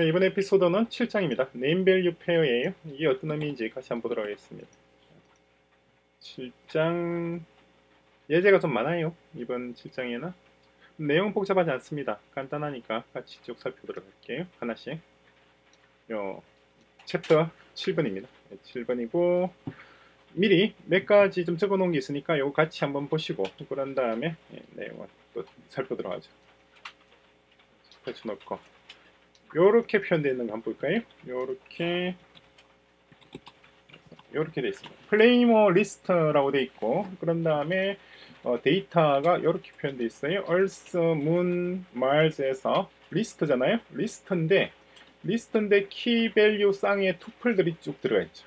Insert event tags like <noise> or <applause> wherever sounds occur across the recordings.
네, 이번 에피소드는 7장입니다. Name value pair예요. 이게 어떤 의미인지 같이 한번 보도록 하겠습니다. 7장 예제가 좀 많아요. 이번 7장에는 내용 복잡하지 않습니다. 간단하니까 같이 쭉 살펴보도록 할게요. 하나씩. 요 챕터 7번입니다. 7번이고 미리 몇 가지 좀 적어 놓은 게 있으니까 이거 같이 한번 보시고 그런 다음에 예, 내용을 또 살펴보도록 하죠. 펼쳐 놓고 요렇게 표현되어 있는 거 한번 볼까요? 요렇게 요렇게 되어 있습니다. 플레이머 리스트라고 되어 있고 그런 다음에 어, 데이터가 이렇게 표현되어 있어요. Earth, Moon, Mars에서 리스트잖아요. 리스트인데 리스트인데 key value 쌍의 tuple들이 쭉 들어가 있죠.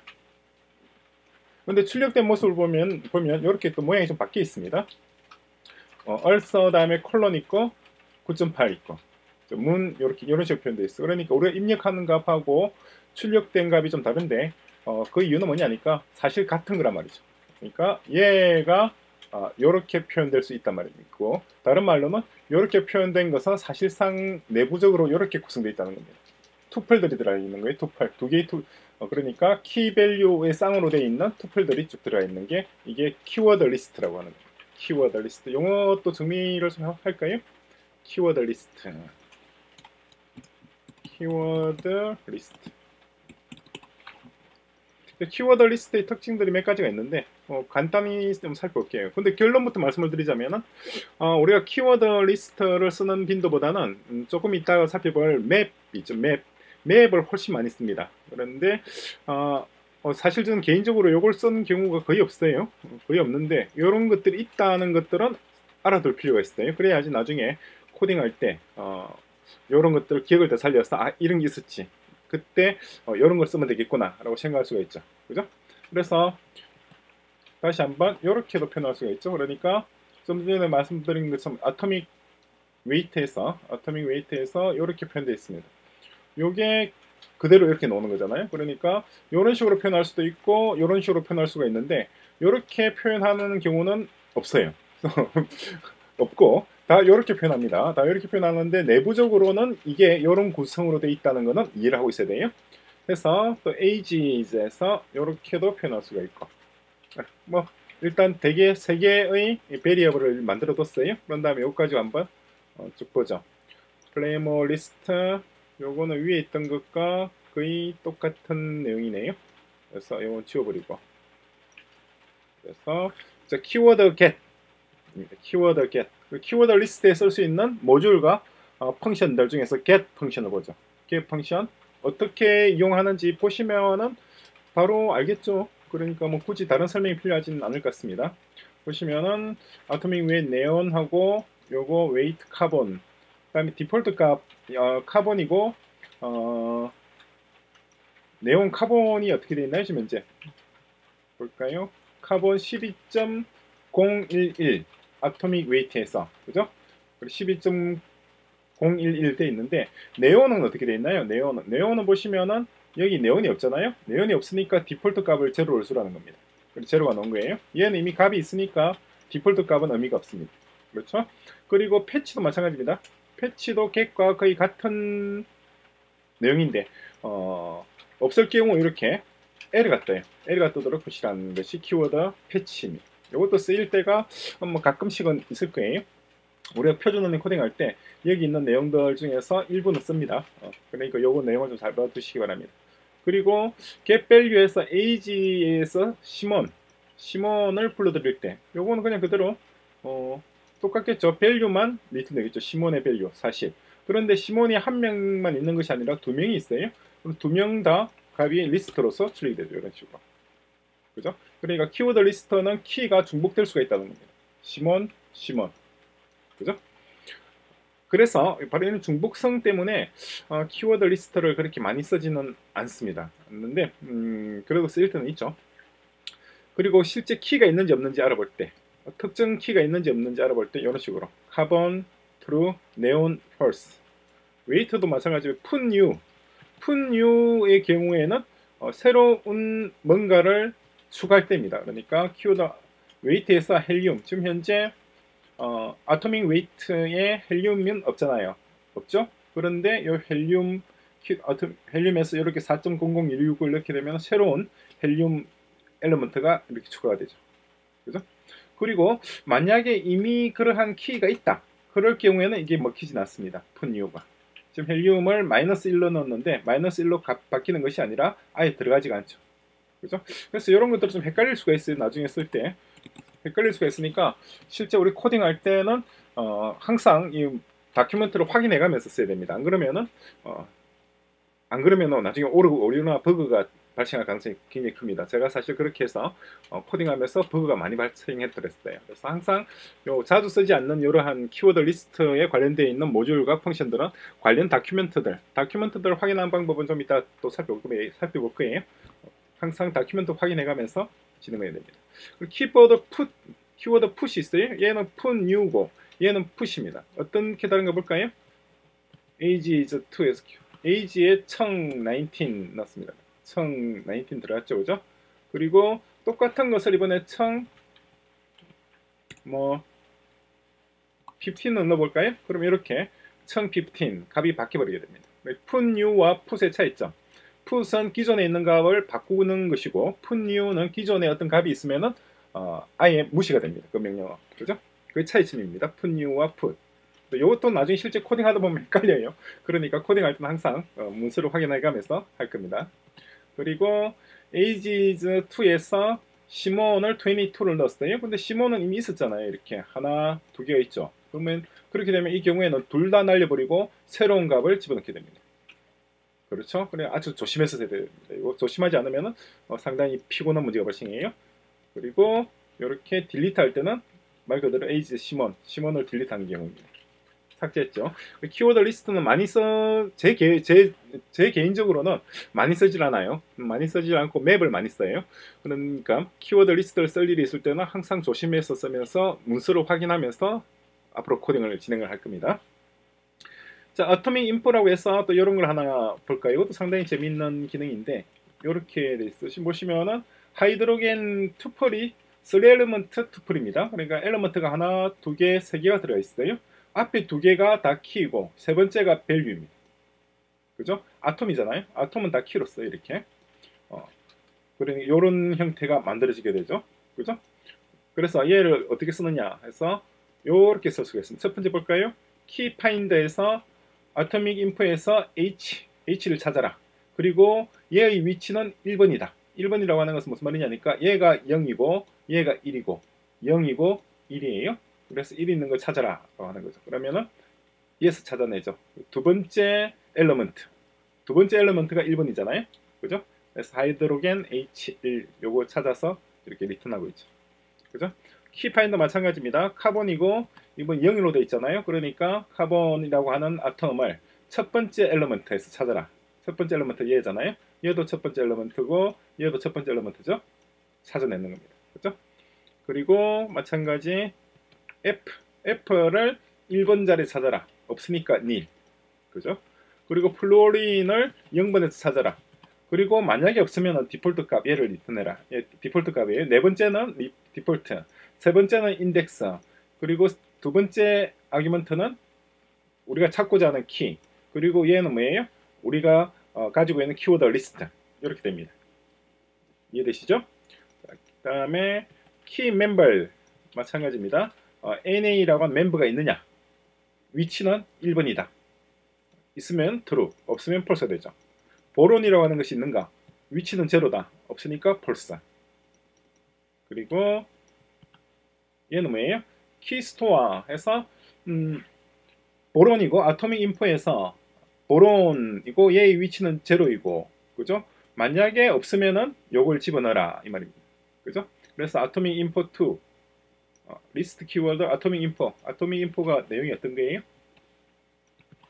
근데 출력된 모습을 보면 보면 이렇게 또 모양이 좀 바뀌어 있습니다. 어, Earth 다음에 콜론 있고 9.8 있고 Moon 이렇게 이런 식으로 표현되어 있어. 그러니까 우리가 입력하는 값하고 출력된 값이 좀 다른데 어, 그 이유는 뭐냐니까 사실 같은 거란 말이죠. 그러니까 얘가 어, 이렇게 표현될 수 있단 말이고 다른 말로는 이렇게 표현된 것은 사실상 내부적으로 이렇게 구성되어 있다는 겁니다. tuple들이 들어있는 거예요. 투플 두 개의 투 어, 그러니까 키 value의 쌍으로 되어 있는 tuple들이 쭉 들어가 있는 게 이게 키워드 리스트라고 하는 거예요. 키워드 리스트. 용어 또 정리를 좀 할까요? 키워드 리스트. 키워드 리스트. 키워드 리스트의 특징들이 몇 가지가 있는데 어, 간단히 좀 살펴볼게요. 근데 결론부터 말씀을 드리자면은 어, 우리가 키워드 리스트를 쓰는 빈도보다는 음, 조금 이따가 살펴볼 map 있죠. map map을 훨씬 많이 씁니다. 그런데 어, 어, 사실 저는 개인적으로 이걸 쓰는 경우가 거의 없어요. 거의 없는데 이런 것들이 있다는 것들은 알아둘 필요가 있어요. 그래야지 나중에 코딩할 때 어, 이런 것들 기억을 더 살려서 아 이런 게 있었지. 그때 어, 이런 걸 쓰면 되겠구나 라고 생각할 수가 있죠. 그죠? 그래서 다시 한번 이렇게도 표현할 수가 있죠. 그러니까 좀 전에 말씀드린 것처럼 아토믹 웨이트에서 아토믹 웨이트에서 이렇게 표현되어 있습니다. 요게 그대로 이렇게 놓는 거잖아요. 그러니까 이런 식으로 표현할 수도 있고 이런 식으로 표현할 수가 있는데 이렇게 표현하는 경우는 없어요. <laughs> 없고 다 이렇게 표현합니다. 다 이렇게 표현하는데 내부적으로는 이게 이런 구성으로 되어 있다는 것은 이해를 하고 있어야 돼요. 그래서 또 ages에서 이렇게도 표현할 수가 있고 뭐 일단 대개 세 개의 베리어블을 만들어 뒀어요. 그런 다음에 여기까지 한번 어, 쭉 보죠. 플레이머 리스트 요거는 위에 있던 것과 거의 똑같은 내용이네요. 그래서 이건 지워버리고 그래서 키워드 get 키워드 get 그 키워드 리스트에 쓸 수 있는 모듈과 어, function들 중에서 get 펑션을 보죠. get function 어떻게 이용하는지 보시면은 바로 알겠죠. 그러니까 뭐 굳이 다른 설명이 필요하지는 않을 것 같습니다. 보시면은 atomic weight 네온하고 요거 weight 카본 그다음에 디폴트 값 어, 카본이고 어, 네온 카본이 어떻게 되어 있나요 지금 현재 볼까요? 카본 12.011 atomic weight에서 그죠? 12.011 돼 있는데 네온은 어떻게 돼 있나요? 네온은 네온은 보시면은 여기 네온이 없잖아요. 네온이 없으니까 디폴트 값을 제로로 주라는 겁니다. 그래서 제로가 넣은 거예요. 얘는 이미 값이 있으니까 디폴트 값은 의미가 없습니다. 그렇죠? 그리고 패치도 마찬가지입니다. 패치도 객과 거의 같은 내용인데 어, 없을 경우 이렇게 L가 떠요. L가 뜨도록 표시라는 것이 키워드 패치입니다. 이것도 쓰일 때가 뭐 가끔씩은 있을 거예요. 우리가 표준어는 코딩할 때 여기 있는 내용들 중에서 일부는 씁니다. 어, 그러니까 요거 내용을 좀 잘 봐두시기 바랍니다. 그리고 get value에서 age에서 시몬 시몬을 불러드릴 때 요거는 그냥 그대로 어, 똑같겠죠. value만 리턴 되겠죠. 시몬의 value 40. 그런데 시몬이 한 명만 있는 것이 아니라 두 명이 있어요. 그럼 두 명 다 값이 리스트로서 출력이 되죠. 이런 식으로. 그죠? 그러니까 키워드 리스트는 키가 중복될 수가 있다는 겁니다. 시몬, 시몬. 그죠? 그래서 바로 이런 중복성 때문에 어, 키워드 리스트를 그렇게 많이 쓰지는 않습니다. 않는데 음, 그래도 쓰일 때는 있죠. 그리고 실제 키가 있는지 없는지 알아볼 때 어, 특정 키가 있는지 없는지 알아볼 때 이런 식으로 카본, true, 네온, false weight도 마찬가지로 put new put new의 경우에는 어, 새로운 뭔가를 추가할 때입니다. 그러니까 키워드 weight에서 헬륨 지금 현재 어, atomic weight에 헬륨은 없잖아요. 없죠? 그런데 이 헬륨 키, atom, 헬륨에서 이렇게 4.0016을 넣게 되면 새로운 헬륨 element가 이렇게 추가가 되죠. 그죠? 그리고 만약에 이미 그러한 키가 있다. 그럴 경우에는 이게 먹히진 않습니다. put new가. 지금 헬륨을 마이너스 1로 넣었는데 마이너스 1로 가, 바뀌는 것이 아니라 아예 들어가지가 않죠. 그죠? 그래서 이런 것들은 좀 헷갈릴 수가 있어요. 나중에 쓸 때. 헷갈릴 수가 있으니까 실제 우리 코딩할 때는 어, 항상 이 document를 확인해 가면서 써야 됩니다. 안 그러면은 어, 안 그러면은 나중에 오류나 버그가 발생할 가능성이 굉장히 큽니다. 제가 사실 그렇게 해서 어, 코딩하면서 버그가 많이 발생했더랬어요. 그래서 항상 요 자주 쓰지 않는 이러한 키워드 리스트에 관련되어 있는 모듈과 function들은 관련 document들, document들을 확인하는 방법은 좀 이따 또 살펴볼, 살펴볼 거예요. 항상 다큐멘트 확인해가면서 진행해야 됩니다. 키보드 풋, 키워드 풋이 있어요. 얘는 put new고 얘는 풋입니다. 어떻게 다른가 볼까요? age is 2에서 age에 청 19 넣습니다. 청 19 들어갔죠, 그죠? 그리고 똑같은 것을 이번에 청 뭐 15는 넣어볼까요? 그럼 이렇게 청 15 값이 바뀌어버리게 됩니다. put new와 put의 차이점. Put은 기존에 있는 값을 바꾸는 것이고 put new는 기존에 어떤 값이 있으면은 어, 아예 무시가 됩니다. 그 명령어. 그죠? 그 차이점입니다. put new와 put. 이것도 나중에 실제 코딩하다 보면 <laughs> 헷갈려요. 그러니까 코딩할 때는 항상 어, 문서를 확인해가면서 할 겁니다. 그리고 ages2에서 시몬을 22를 넣었어요. 근데 시몬은 이미 있었잖아요. 이렇게 하나, 두 개가 있죠. 그러면 그렇게 되면 이 경우에는 둘 다 날려버리고 새로운 값을 집어넣게 됩니다. 그렇죠? 그래 아주 조심해서 해야 됩니다. 조심하지 않으면 어, 상당히 피곤한 문제가 발생해요. 그리고 이렇게 delete 할 때는 말 그대로 에이지 시몬, 시몬을 delete 한 경우입니다. 삭제했죠. 키워드 리스트는 많이 써, 제, 개, 제, 제 개인적으로는 많이 쓰질 않아요. 많이 쓰질 않고 map을 많이 써요. 그러니까 키워드 리스트를 쓸 일이 있을 때는 항상 조심해서 쓰면서 문서를 확인하면서 앞으로 코딩을 진행을 할 겁니다. 자, atomic info라고 해서 또 이런 걸 하나 볼까요? 이것도 상당히 재밌는 기능인데 이렇게 돼 있으시 보시면은 hydrogen tuple이 3 element tuple입니다. 그러니까 element가 하나, 두 개, 세 개가 들어 있어요. 앞에 두 개가 다 키이고 세 번째가 value입니다. 그죠? atom이잖아요. atom은 다 키로 써요. 이렇게. 어, 그러니 이런 형태가 만들어지게 되죠. 그죠? 그래서 얘를 어떻게 쓰느냐 해서 이렇게 쓸 수가 있습니다. 첫 번째 볼까요? keyfind에서 atomic info에서 H, H를 찾아라. 그리고 얘의 위치는 1번이다. 1번이라고 하는 것은 무슨 말이냐니까 얘가 0이고 얘가 1이고 0이고 1이에요. 그래서 1이 있는 걸 찾아라 라고 하는 거죠. 그러면은 얘에서 찾아내죠. 두 번째 element. 두 번째 element가 1번이잖아요. 그죠? 그래서 hydrogen H1 요거 찾아서 이렇게 리턴하고 있죠. 그죠? keyfind도 마찬가지입니다. 카본이고 이번 0으로 되어 있잖아요. 그러니까 카본이라고 하는 atom을 첫 번째 element에서 찾아라. 첫 번째 element 얘잖아요. 얘도 첫 번째 element고 얘도 첫 번째 element죠. 찾아내는 겁니다. 그죠? 그리고 마찬가지 F, F를 1번 자리 찾아라. 없으니까 nil. 그죠? 그리고 fluorine을 0번에서 찾아라. 그리고 만약에 없으면 디폴트 값 얘를 리턴해라. 얘 디폴트 값이에요. 네 번째는 리, 디폴트. 세 번째는 인덱스. 그리고 두 번째 argument는 우리가 찾고자 하는 키. 그리고 얘는 뭐예요? 우리가 어, 가지고 있는 키워드 리스트. 이렇게 됩니다. 이해되시죠? 그 다음에 key member 마찬가지입니다. 어, NA라고 하는 멤버가 있느냐? 위치는 1번이다. 있으면 true, 없으면 false 되죠. 보론이라고 하는 것이 있는가? 위치는 제로다. 없으니까 false. 그리고 얘는 뭐예요? 키스토어 해서 음, 보론이고 아토믹 인포에서 보론이고 얘의 위치는 제로이고 그죠? 만약에 없으면은 요걸 집어넣어라 이 말입니다. 그죠? 그래서 atomic info 2 어, 리스트 키워드 atomic info atomic info가 내용이 어떤 거예요?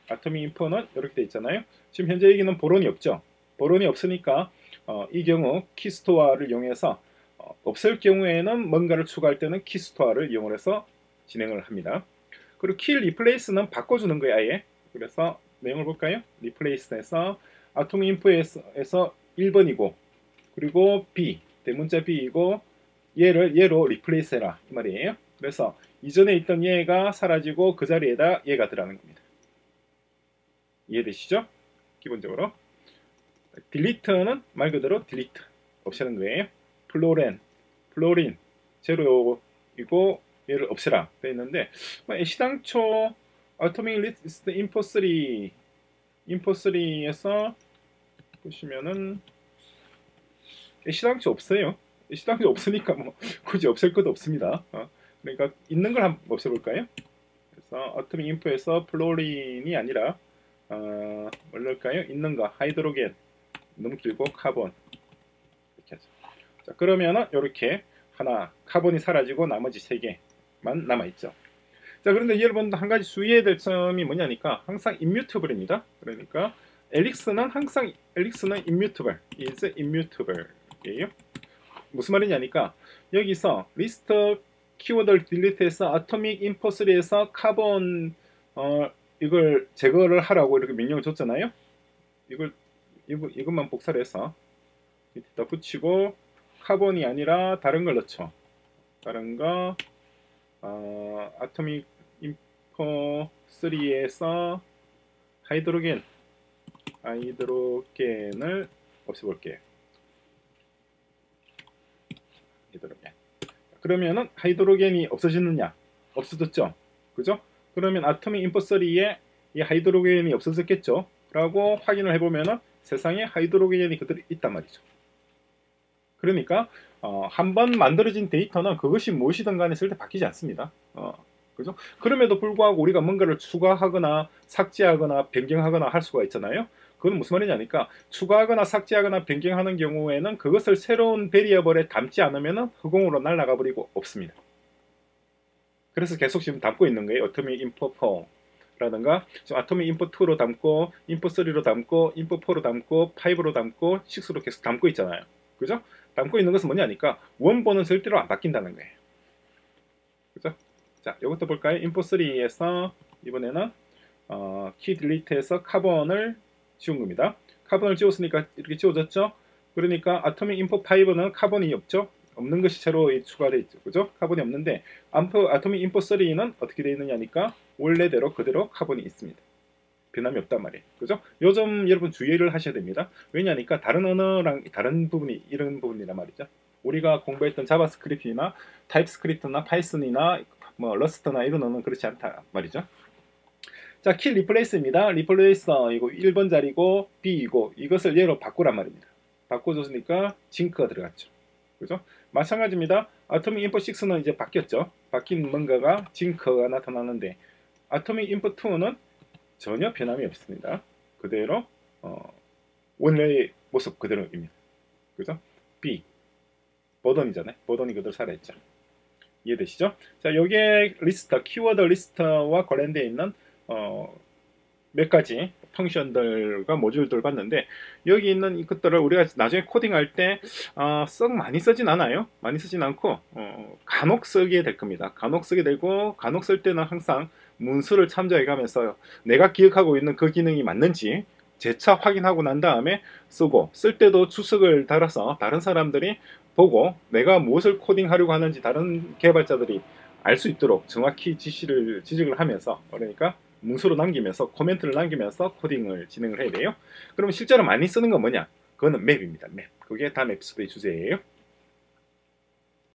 atomic info는 이렇게 돼 있잖아요. 지금 현재 여기는 boron이 없죠. boron이 없으니까 어, 이 경우 keystore를 이용해서 어, 없을 경우에는 뭔가를 추가할 때는 keystore를 이용해서 진행을 합니다. 그리고 key replace는 바꿔주는 거예요, 아예. 그래서 내용을 볼까요? replace에서 atom info에서 1번이고 그리고 B, 대문자 B이고 얘를 얘로 replace 해라 이 말이에요. 그래서 이전에 있던 얘가 사라지고 그 자리에다 얘가 들어가는 겁니다. 이해되시죠? 기본적으로. delete는 말 그대로 delete 없애는 거예요. fluorine, fluorine, 제로이고 얘를 없애라 돼 있는데 뭐 애시당초 atomic 리스트 info 3 info 3에서 보시면은 애시당초 없어요. 애시당초 없으니까 뭐 굳이 없앨 것도 없습니다. 어, 그러니까 있는 걸 한번 없애볼까요? 그래서 atomic info에서 fluorine이 아니라 어, 뭘 넣을까요? 있는 거 hydrogen 너무 길고 카본 이렇게 하죠. 자 그러면은 이렇게 하나 carbon이 사라지고 나머지 세 개 만 남아 있죠. 자 그런데 여러분도 한 가지 주의해야 될 점이 뭐냐니까 항상 immutable입니다. 그러니까 엘릭스는 항상 엘릭스는 immutable, is immutable이에요. 무슨 말이냐니까 여기서 리스트 키워드를 delete해서 atomic info three에서 carbon 어, 이걸 제거를 하라고 이렇게 명령을 줬잖아요. 이걸 이거, 이것만 복사를 해서 밑에다 붙이고 carbon이 아니라 다른 걸 넣죠. 다른 거 어, atomic info 3에서 hydrogen hydrogen을 없애볼게요. hydrogen. 그러면은 hydrogen이 없어지느냐? 없어졌죠. 그죠? 그러면 atomic info 3에 이 hydrogen이 없어졌겠죠? 라고 확인을 해보면은 세상에 hydrogen이 그대로 있단 말이죠. 그러니까 어, 한 번 만들어진 데이터는 그것이 무엇이든 간에 쓸 때 바뀌지 않습니다. 어, 그죠? 그럼에도 불구하고 우리가 뭔가를 추가하거나 삭제하거나 변경하거나 할 수가 있잖아요. 그건 무슨 말이냐니까 추가하거나 삭제하거나 변경하는 경우에는 그것을 새로운 베리어블에 담지 않으면 흑공으로 날아가 버리고 없습니다. 그래서 계속 지금 담고 있는 거예요. 어토믹 인포 4라든가 지금 아토믹 인포 2로 담고 인포 3로 담고 인포 4로 담고 5로 담고 6로 계속 담고 있잖아요. 그죠? 담고 있는 것은 뭐냐니까 원본은 절대로 안 바뀐다는 거예요. 그죠? 자, 이것도 볼까요? info 3에서 이번에는 어, key delete해서 carbon을 지운 겁니다. carbon을 지웠으니까 이렇게 지워졌죠? 그러니까 atomic info 5는 carbon이 없죠? 없는 것이 새로 추가되어 있죠. 그죠? carbon이 없는데 atomic info 3는 어떻게 되어 있느냐니까 원래대로 그대로 carbon이 있습니다. 변함이 없단 말이에요. 그죠? 요점 여러분 주의를 하셔야 됩니다. 왜냐니까 다른 언어랑 다른 부분이 이런 부분이란 말이죠. 우리가 공부했던 JavaScript나 TypeScript나 Python이나 뭐 Rust나 이런 언어는 그렇지 않다 말이죠. 자, key replace입니다. replace 이거 1번 자리고 B이고 이것을 얘로 바꾸란 말입니다. 바꿔줬으니까 zinc가 들어갔죠. 그죠? 마찬가지입니다. atomic info 6는 이제 바뀌었죠. 바뀐 뭔가가 zinc가 나타나는데 atomic info 2는 전혀 변함이 없습니다. 그대로 어, 원래의 모습 그대로입니다. 그죠? B boron이잖아요. boron이 그대로 살아있죠. 이해되시죠? 자, 여기에 리스트, 키워드 리스트와 관련되어 있는 어, 몇 가지 function들과 모듈들을 봤는데 여기 있는 이것들을 우리가 나중에 코딩할 때 썩 어, 많이 쓰진 않아요. 많이 쓰진 않고 어, 간혹 쓰게 될 겁니다. 간혹 쓰게 되고 간혹 쓸 때는 항상 문수를 참조해 가면서 내가 기억하고 있는 그 기능이 맞는지 재차 확인하고 난 다음에 쓰고 쓸 때도 추석을 달아서 다른 사람들이 보고 내가 무엇을 코딩하려고 하는지 다른 개발자들이 알 수 있도록 정확히 지시를 지적을 하면서 그러니까 문서로 남기면서 코멘트를 남기면서 코딩을 진행을 해야 돼요. 그러면 실제로 많이 쓰는 건 뭐냐? 그거는 맵입니다. 맵. 그게 다 맵스의 주제예요.